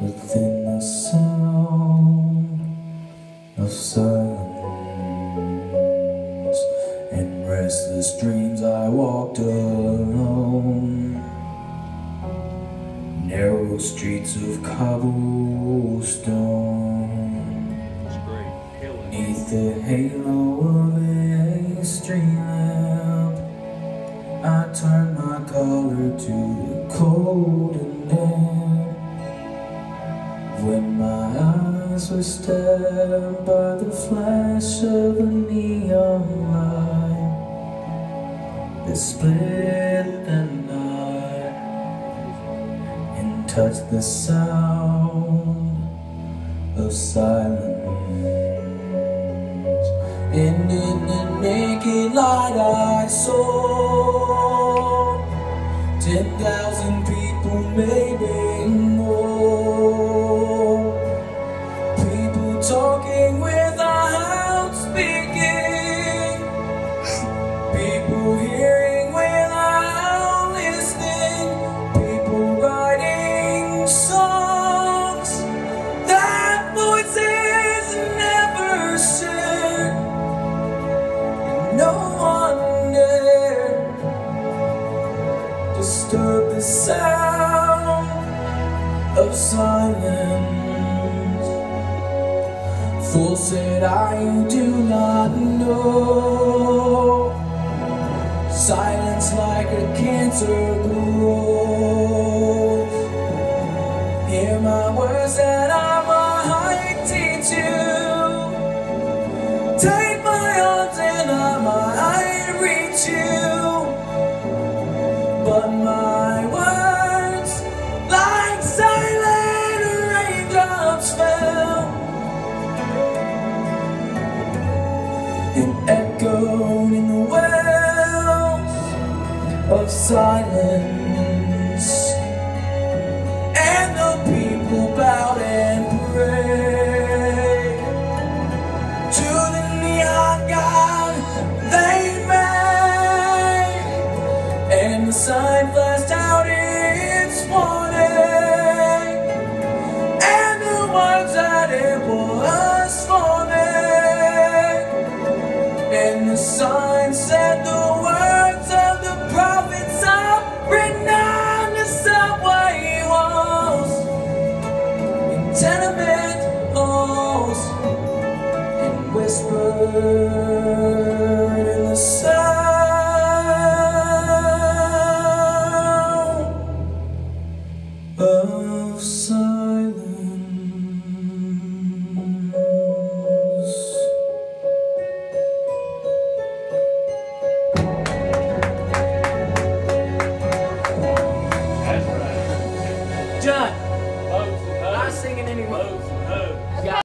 within the sound of silence. In restless dreams, I walked alone. Narrow streets of cobblestone. Neath the halo of a street lamp, I turned my collar to the cold eyes were stabbed by the flash of a neon light that split the night and touched the sound of silence. And in the naked light I saw ten thousand people, maybe more. No one dared disturb the sound of silence. Fool said I do not know. Silence like a cancer grows. Hear my words that I might teach you. Take you. But my words, like silent raindrops, fell and echoed in the wells of silence. Sign flashed out its warning, and the words that it was forming, and the sign said the words of the prophets are written on the subway walls, in tenement halls. And whispered in the sound